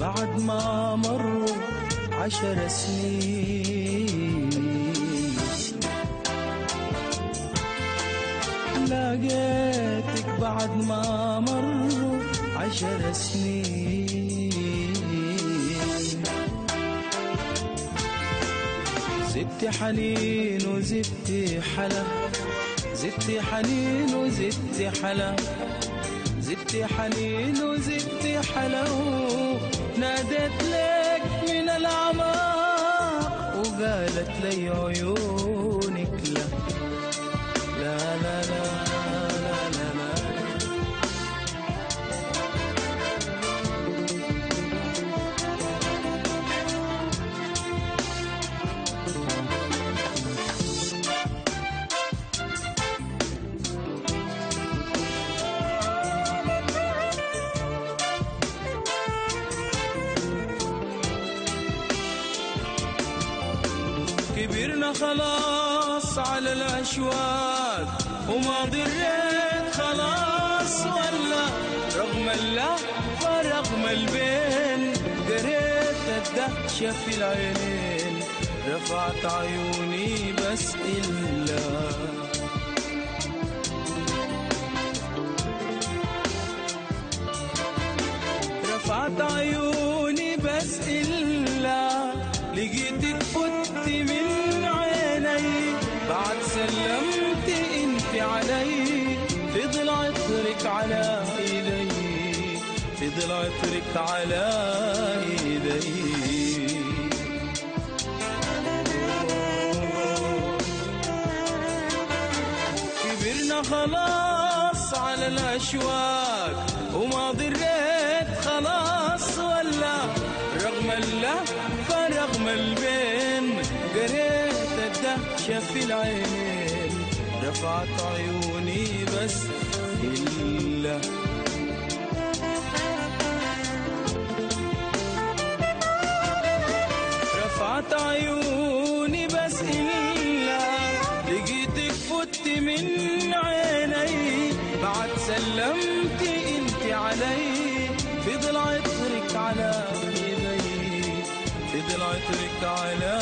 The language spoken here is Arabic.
بعد ما مروا عشر سنين. لقيتك بعد ما مروا عشر سنين. زدت حنين وزدت حلا زدت حنين وزدت حلا. زدت حنين وزدت حلا نادت لك من الأعماق وقالت لي عيونك لا لا. لا لا كبرنا خلاص على الأشواق وما ضريت خلاص ولا رغم اللا فرغم البين قريت الدهشة في العينين. رفعت عيوني بس إلا رفعت عيوني بس إلا سلمت انت علي. في ضلع عطرك على ايدي. في ضلع عطرك على ايدي. كبرنا خلاص على الأشواق. وما ضريت خلاص ولا. رغم اللا فرغم البين قريت الدهشة في العينين رفعت عيوني بس إلا. رفعت عيوني بس إلا لقيتك فت من عيني. بعد سلمت أنت علي في ضلع عطرك على في ضلع عطرك على